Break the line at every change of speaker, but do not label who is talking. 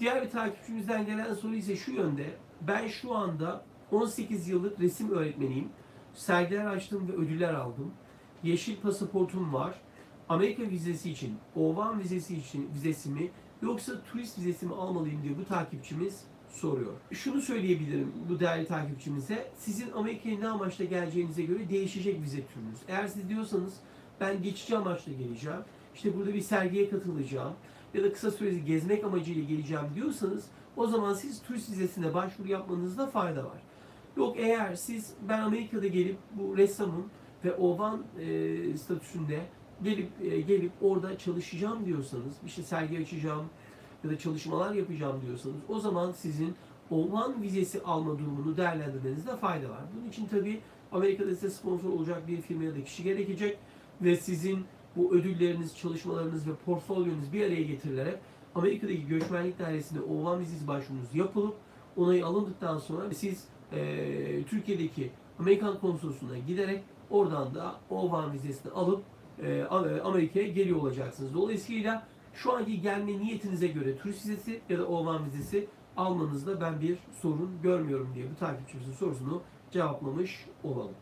Diğer bir takipçimizden gelen soru ise şu yönde. Ben şu anda 18 yıllık resim öğretmeniyim. Sergiler açtım ve ödüller aldım. Yeşil pasaportum var. Amerika vizesi için, Ovan vizesi için vizesi mi yoksa turist vizesi mi almalıyım diye bu takipçimiz soruyor. Şunu söyleyebilirim bu değerli takipçimize. Sizin Amerika'ya ne amaçla geleceğinize göre değişecek vize türünüz. Eğer siz diyorsanız ben geçici amaçla geleceğim, işte burada bir sergiye katılacağım ya da kısa süreli gezmek amacıyla geleceğim diyorsanız o zaman siz turist vizesine başvuru yapmanızda fayda var. Yok eğer siz ben Amerika'da gelip bu ressamım ve ovan e, statüsünde gelip e, gelip orada çalışacağım diyorsanız, işte sergi açacağım ya da çalışmalar yapacağım diyorsanız o zaman sizin ovan vizesi alma durumunu değerlendirmenizde fayda var. Bunun için tabii Amerika'da size sponsor olacak bir firma ya da kişi gerekecek ve sizin bu ödülleriniz, çalışmalarınız ve portfolyonuz bir araya getirilerek Amerika'daki göçmenlik dairesinde ovan vizesi başvurunuz yapılıp onayı alındıktan sonra siz e, Türkiye'deki Amerikan konsolosluğuna giderek oradan da ovan vizesini alıp e, Amerika'ya geliyor olacaksınız. Dolayısıyla şu anki gelme niyetinize göre turist vizesi ya da ovan vizesi almanızda ben bir sorun görmüyorum diye bu takipçimizin sorusunu cevaplamış olalım.